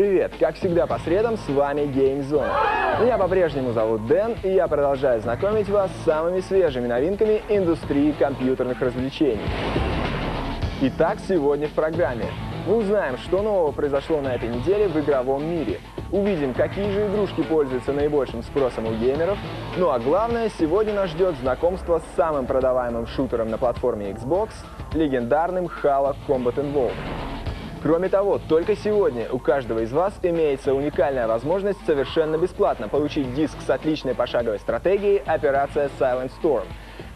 Привет! Как всегда по средам с вами GameZone. Меня по-прежнему зовут Дэн, и я продолжаю знакомить вас с самыми свежими новинками индустрии компьютерных развлечений. Итак, сегодня в программе мы узнаем, что нового произошло на этой неделе в игровом мире. Увидим, какие же игрушки пользуются наибольшим спросом у геймеров. Ну а главное, сегодня нас ждет знакомство с самым продаваемым шутером на платформе Xbox, легендарным Halo Combat Evolved. Кроме того, только сегодня у каждого из вас имеется уникальная возможность совершенно бесплатно получить диск с отличной пошаговой стратегией «Операция Silent Storm»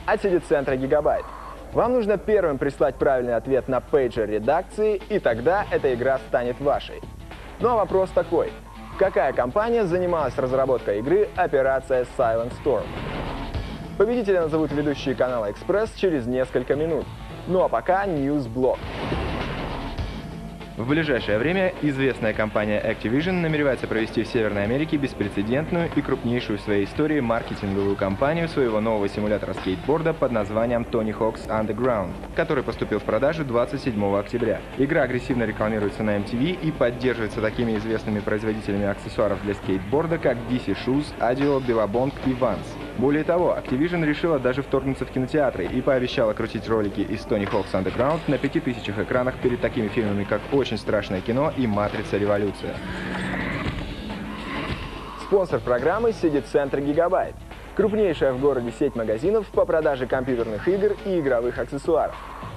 от CD-центра Gigabyte. Вам нужно первым прислать правильный ответ на пейджер редакции, и тогда эта игра станет вашей. Ну а вопрос такой. Какая компания занималась разработкой игры «Операция Silent Storm»? Победителя назовут ведущие канала «Экспресс» через несколько минут. Ну а пока News Block. В ближайшее время известная компания Activision намеревается провести в Северной Америке беспрецедентную и крупнейшую в своей истории маркетинговую кампанию своего нового симулятора скейтборда под названием Tony Hawk's Underground, который поступил в продажу 27 октября. Игра агрессивно рекламируется на MTV и поддерживается такими известными производителями аксессуаров для скейтборда, как DC Shoes, Adio, Billabong и Vans. Более того, Activision решила даже вторгнуться в кинотеатры и пообещала крутить ролики из Tony Hawk's Underground на 5000 экранах перед такими фильмами, как «Очень страшное кино» и «Матрица. Революция». Спонсор программы сидит центр Гигабайт. Крупнейшая в городе сеть магазинов по продаже компьютерных игр и игровых аксессуаров.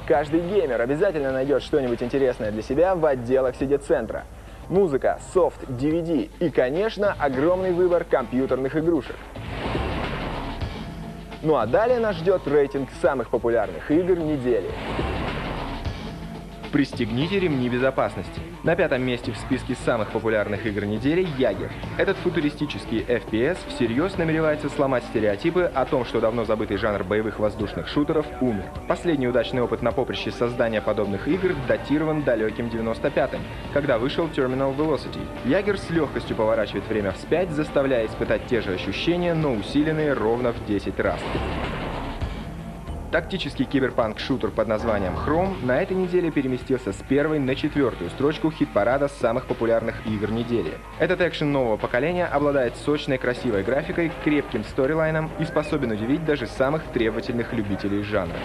Каждый геймер обязательно найдет что-нибудь интересное для себя в отделах CD-центра. Музыка, софт, DVD и, конечно, огромный выбор компьютерных игрушек. Ну а далее нас ждет рейтинг самых популярных игр недели. Пристегните ремни безопасности. На пятом месте в списке самых популярных игр недели Ягер. Этот футуристический FPS всерьез намеревается сломать стереотипы о том, что давно забытый жанр боевых воздушных шутеров умер. Последний удачный опыт на поприще создания подобных игр датирован далеким 95-м, когда вышел Terminal Velocity. Ягер с легкостью поворачивает время вспять, заставляя испытать те же ощущения, но усиленные ровно в 10 раз. Тактический киберпанк-шутер под названием Chrome на этой неделе переместился с первой на четвертую строчку хит-парада самых популярных игр недели. Этот экшен нового поколения обладает сочной красивой графикой, крепким сторилайном и способен удивить даже самых требовательных любителей жанра.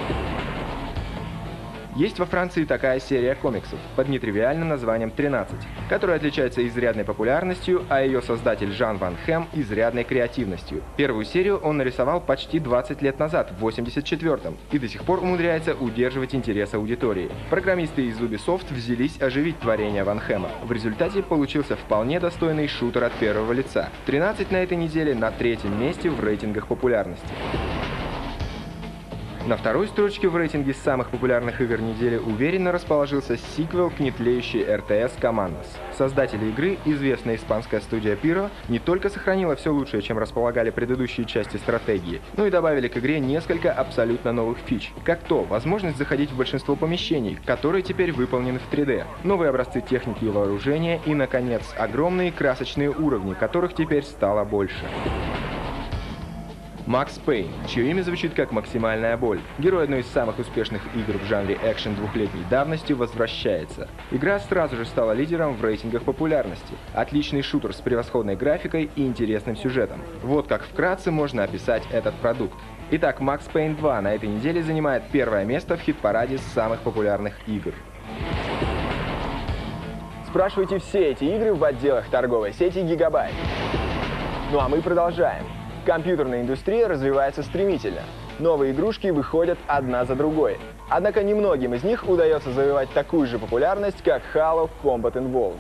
Есть во Франции такая серия комиксов под нетривиальным названием «13», которая отличается изрядной популярностью, а ее создатель Жан Ван Хэм – изрядной креативностью. Первую серию он нарисовал почти 20 лет назад, в 84-м, и до сих пор умудряется удерживать интерес аудитории. Программисты из Ubisoft взялись оживить творение Ван Хэма. В результате получился вполне достойный шутер от первого лица. 13 на этой неделе на третьем месте в рейтингах популярности. На второй строчке в рейтинге самых популярных игр недели уверенно расположился сиквел к нетлеющей RTS Commandos. Создатели игры, известная испанская студия Pyro, не только сохранила все лучшее, чем располагали предыдущие части стратегии, но и добавили к игре несколько абсолютно новых фич, как то возможность заходить в большинство помещений, которые теперь выполнены в 3D, новые образцы техники и вооружения и, наконец, огромные красочные уровни, которых теперь стало больше. Макс Пейн, чье имя звучит как «Максимальная боль». Герой одной из самых успешных игр в жанре экшен двухлетней давности возвращается. Игра сразу же стала лидером в рейтингах популярности. Отличный шутер с превосходной графикой и интересным сюжетом. Вот как вкратце можно описать этот продукт. Итак, Max Payne 2 на этой неделе занимает первое место в хит-параде самых популярных игр. Спрашивайте все эти игры в отделах торговой сети Gigabyte. Ну а мы продолжаем. Компьютерная индустрия развивается стремительно. Новые игрушки выходят одна за другой. Однако немногим из них удается завоевать такую же популярность, как Halo Combat Evolved.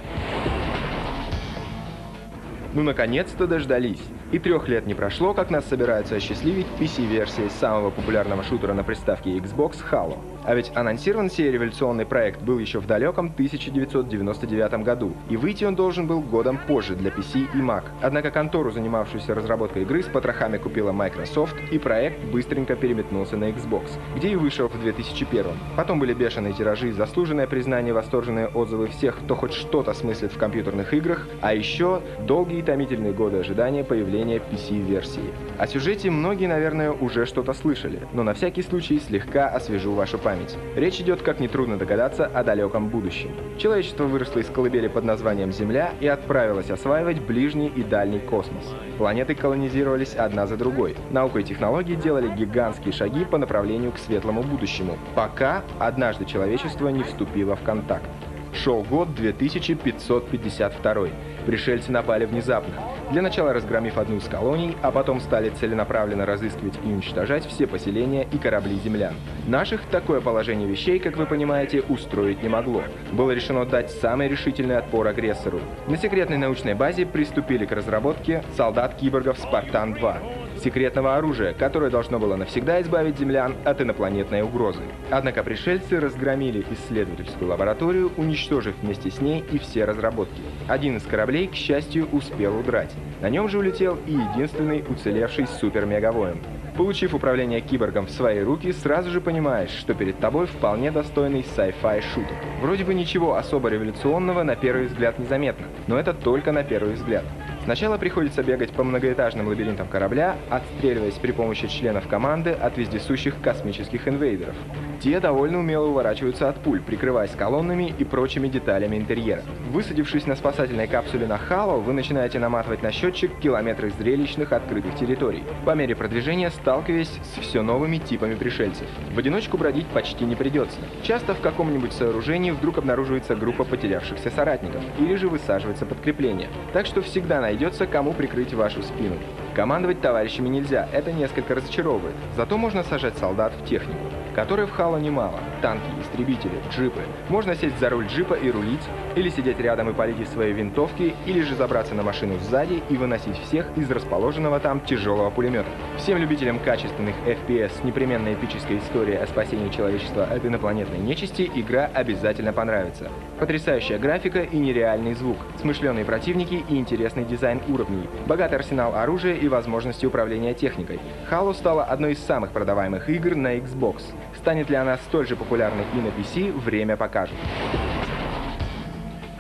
Ну, наконец-то дождались. И трех лет не прошло, как нас собираются осчастливить PC-версией самого популярного шутера на приставке Xbox Halo. А ведь анонсирован сей революционный проект был еще в далеком 1999 году, и выйти он должен был годом позже для PC и Mac. Однако контору, занимавшуюся разработкой игры, с потрохами купила Microsoft, и проект быстренько переметнулся на Xbox, где и вышел в 2001. Потом были бешеные тиражи, заслуженное признание, восторженные отзывы всех, кто хоть что-то смыслит в компьютерных играх, а еще долгие и томительные годы ожидания появления появления PC-версии. О сюжете многие, наверное, уже что-то слышали, но на всякий случай слегка освежу вашу память. Речь идет, как нетрудно догадаться, о далеком будущем. Человечество выросло из колыбели под названием Земля и отправилось осваивать ближний и дальний космос. Планеты колонизировались одна за другой. Наука и технологии делали гигантские шаги по направлению к светлому будущему, пока однажды человечество не вступило в контакт. Шел год 2552. Пришельцы напали внезапно. Для начала разгромив одну из колоний, а потом стали целенаправленно разыскивать и уничтожать все поселения и корабли землян. Наших такое положение вещей, как вы понимаете, устроить не могло. Было решено дать самый решительный отпор агрессору. На секретной научной базе приступили к разработке солдат-киборгов «Спартан-2» секретного оружия, которое должно было навсегда избавить землян от инопланетной угрозы. Однако пришельцы разгромили исследовательскую лабораторию, уничтожив вместе с ней и все разработки. Один из кораблей, к счастью, успел удрать. На нем же улетел и единственный уцелевший супер-мегавоин. Получив управление киборгом в свои руки, сразу же понимаешь, что перед тобой вполне достойный sci-fi шутер. Вроде бы ничего особо революционного на первый взгляд не заметно, но это только на первый взгляд. Сначала приходится бегать по многоэтажным лабиринтам корабля, отстреливаясь при помощи членов команды от вездесущих космических инвейдеров. Те довольно умело уворачиваются от пуль, прикрываясь колоннами и прочими деталями интерьера. Высадившись на спасательной капсуле на Хало, вы начинаете наматывать на счетчик километры зрелищных открытых территорий, по мере продвижения сталкиваясь с все новыми типами пришельцев. В одиночку бродить почти не придется. Часто в каком-нибудь сооружении вдруг обнаруживается группа потерявшихся соратников, или же высаживается подкрепление. Так что всегда найдется найдется кому прикрыть вашу спину. Командовать товарищами нельзя, это несколько разочаровывает. Зато можно сажать солдат в технику, которой в Хало немало. Танки, истребители, джипы. Можно сесть за руль джипа и рулить, или сидеть рядом и палить из своей винтовки, или же забраться на машину сзади и выносить всех из расположенного там тяжелого пулемета. Всем любителям качественных FPS с непременно эпической историей о спасении человечества от инопланетной нечисти игра обязательно понравится. Потрясающая графика и нереальный звук, смышленые противники и интересный дизайн уровней, богатый арсенал оружия и возможности управления техникой. Halo стала одной из самых продаваемых игр на Xbox. Станет ли она столь же популярной и на PC, время покажет.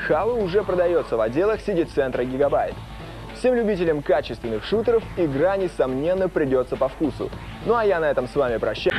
Halo уже продается в отделах CD-центра Gigabyte. Всем любителям качественных шутеров игра, несомненно, придется по вкусу. Ну а я на этом с вами прощаюсь.